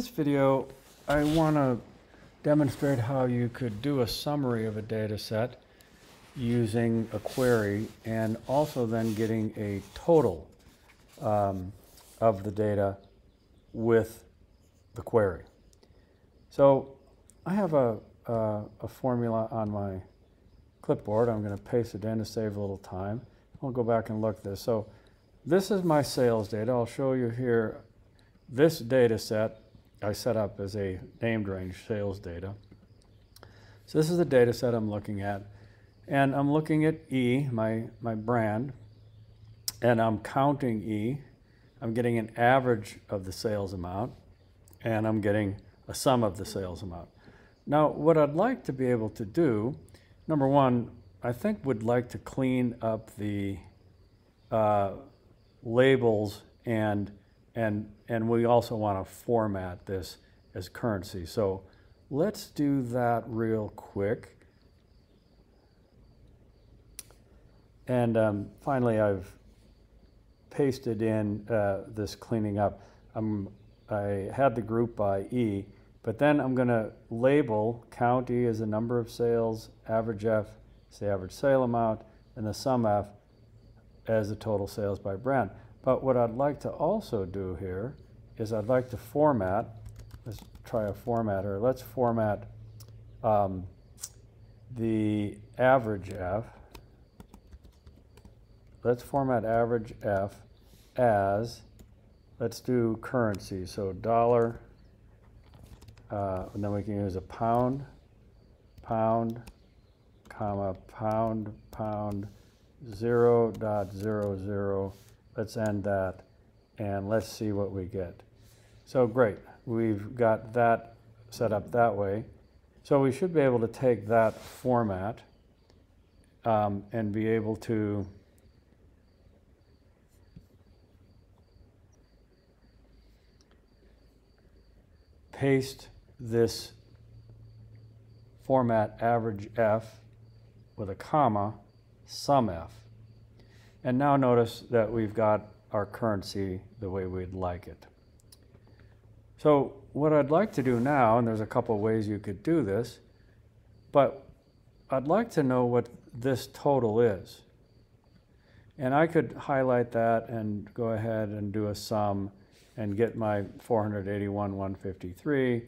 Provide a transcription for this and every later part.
this video, I want to demonstrate how you could do a summary of a data set using a query and also then getting a total um, of the data with the query. So I have a, a, a formula on my clipboard. I'm going to paste it in to save a little time. I'll go back and look at this. So this is my sales data. I'll show you here this data set I set up as a named range sales data. So this is the data set I'm looking at. And I'm looking at E, my, my brand, and I'm counting E. I'm getting an average of the sales amount, and I'm getting a sum of the sales amount. Now, what I'd like to be able to do, number one, I think would like to clean up the uh, labels and and and we also want to format this as currency. So let's do that real quick. And um, finally, I've pasted in uh, this cleaning up. I'm, I had the group by E, but then I'm going to label count E as the number of sales, average F is the average sale amount, and the sum F as the total sales by brand. But what I'd like to also do here is I'd like to format, let's try a formatter. Let's format um, the average F. Let's format average F as, let's do currency. So dollar, uh, and then we can use a pound, pound, comma, pound, pound, zero dot zero zero Let's end that and let's see what we get. So great, we've got that set up that way. So we should be able to take that format um, and be able to paste this format average F with a comma, sum F. And now notice that we've got our currency the way we'd like it. So what I'd like to do now, and there's a couple ways you could do this, but I'd like to know what this total is. And I could highlight that and go ahead and do a sum and get my 481, 153.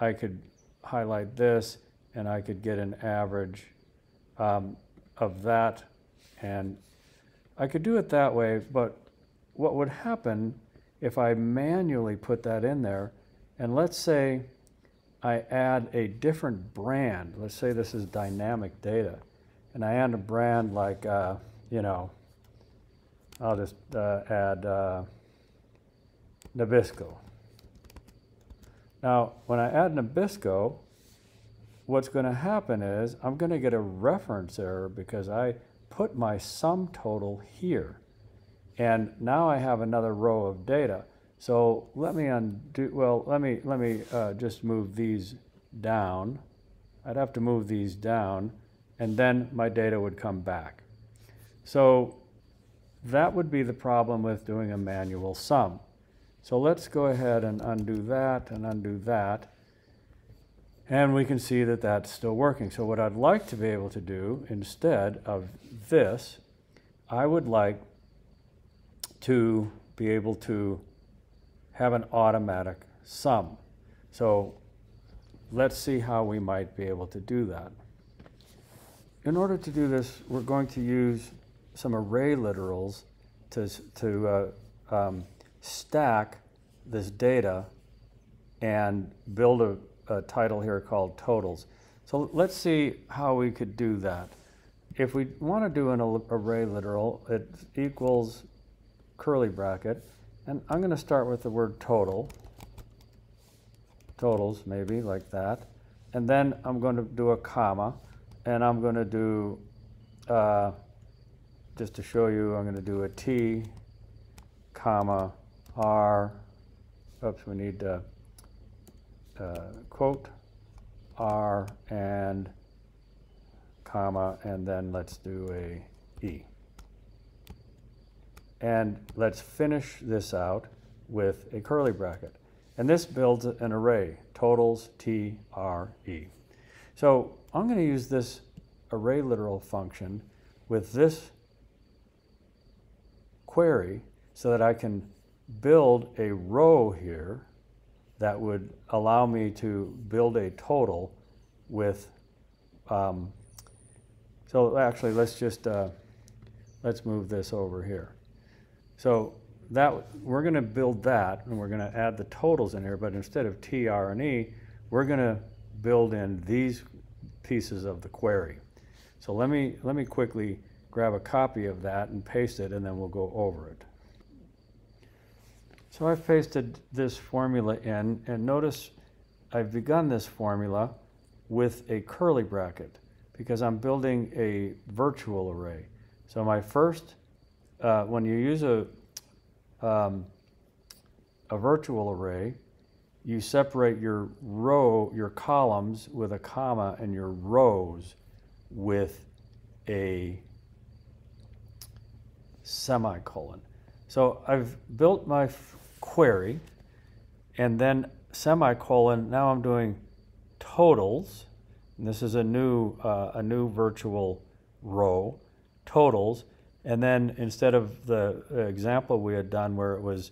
I could highlight this and I could get an average um, of that and I could do it that way, but what would happen if I manually put that in there, and let's say I add a different brand, let's say this is dynamic data, and I add a brand like, uh, you know, I'll just uh, add uh, Nabisco. Now, when I add Nabisco, what's going to happen is I'm going to get a reference error because I put my sum total here. And now I have another row of data. So let me undo, well, let me, let me uh, just move these down. I'd have to move these down and then my data would come back. So that would be the problem with doing a manual sum. So let's go ahead and undo that and undo that. And we can see that that's still working. So what I'd like to be able to do instead of this, I would like to be able to have an automatic sum. So let's see how we might be able to do that. In order to do this, we're going to use some array literals to, to uh, um, stack this data and build a a title here called totals. So let's see how we could do that. If we want to do an array literal, it equals curly bracket, and I'm going to start with the word total, totals maybe like that, and then I'm going to do a comma, and I'm going to do, uh, just to show you, I'm going to do a T, comma, R, oops, we need to uh, quote R and comma, and then let's do a E. And let's finish this out with a curly bracket. And this builds an array, totals T, R, E. So I'm going to use this array literal function with this query so that I can build a row here that would allow me to build a total with, um, so actually let's just, uh, let's move this over here. So that, we're gonna build that and we're gonna add the totals in here, but instead of T, R, and E, we're gonna build in these pieces of the query. So let me, let me quickly grab a copy of that and paste it and then we'll go over it. So I've pasted this formula in and notice I've begun this formula with a curly bracket because I'm building a virtual array. So my first, uh, when you use a, um, a virtual array, you separate your row, your columns with a comma and your rows with a semicolon. So I've built my query and then semicolon, now I'm doing totals. And this is a new, uh, a new virtual row, totals. And then instead of the example we had done where it was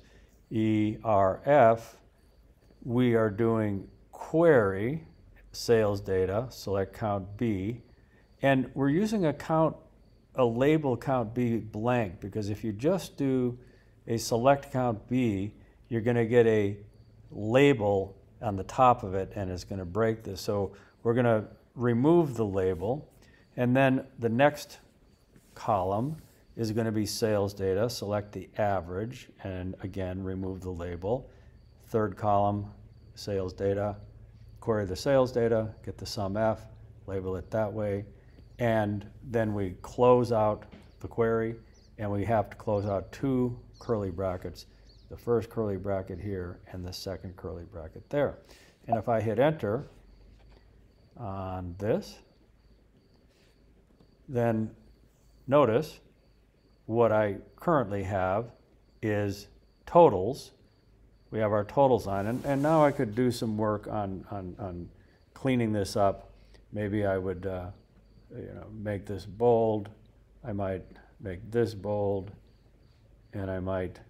ERF, we are doing query sales data, select count B, and we're using a count, a label count B blank because if you just do a select count B, you're going to get a label on the top of it and it's going to break this. So we're going to remove the label and then the next column is going to be sales data. Select the average and again remove the label. Third column, sales data. Query the sales data, get the sum F, label it that way. And then we close out the query and we have to close out two curly brackets the first curly bracket here and the second curly bracket there. And if I hit enter on this, then notice what I currently have is totals. We have our totals on, and, and now I could do some work on, on, on cleaning this up. Maybe I would uh, you know, make this bold. I might make this bold, and I might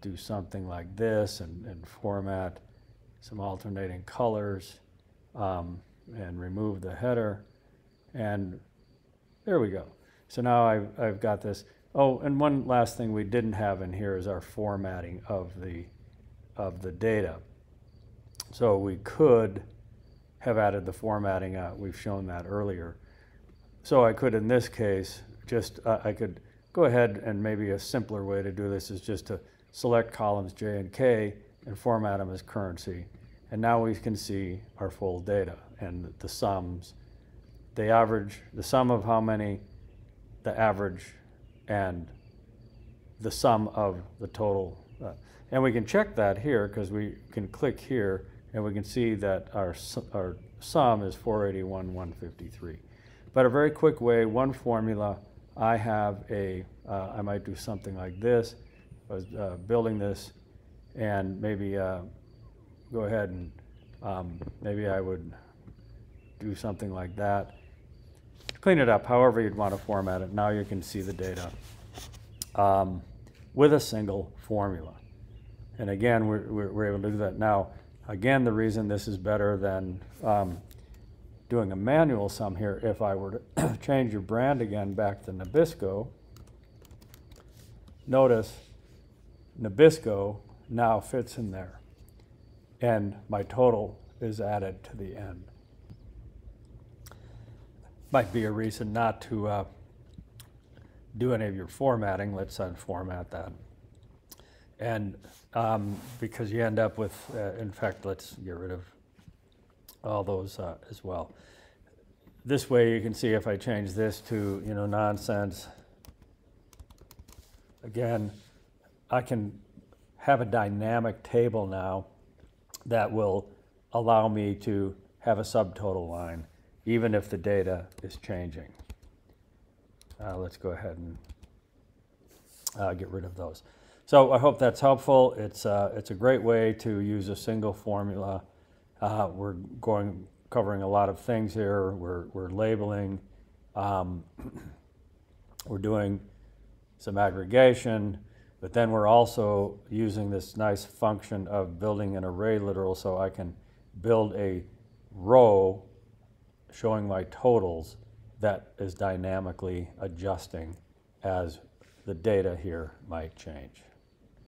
do something like this and, and format some alternating colors um, and remove the header. And there we go. So now I've, I've got this. Oh, and one last thing we didn't have in here is our formatting of the, of the data. So we could have added the formatting out. We've shown that earlier. So I could, in this case, just, uh, I could go ahead and maybe a simpler way to do this is just to select columns J and K and format them as currency. And now we can see our full data and the sums, the average, the sum of how many, the average, and the sum of the total. Uh, and we can check that here because we can click here and we can see that our, our sum is 481, 153. But a very quick way, one formula, I have a. Uh, I might do something like this I was uh, building this and maybe uh, go ahead and um, maybe I would do something like that. Clean it up however you'd want to format it. Now you can see the data um, with a single formula. And again, we're, we're, we're, able to do that. Now, again, the reason this is better than um, doing a manual sum here, if I were to change your brand again back to Nabisco, notice Nabisco now fits in there. And my total is added to the end. Might be a reason not to uh, do any of your formatting. Let's unformat that. And um, because you end up with, uh, in fact, let's get rid of all those uh, as well. This way you can see if I change this to, you know, nonsense. Again, I can have a dynamic table now that will allow me to have a subtotal line, even if the data is changing. Uh, let's go ahead and uh, get rid of those. So I hope that's helpful. It's, uh, it's a great way to use a single formula. Uh, we're going, covering a lot of things here. We're, we're labeling, um, we're doing some aggregation, but then we're also using this nice function of building an array literal so I can build a row showing my totals that is dynamically adjusting as the data here might change.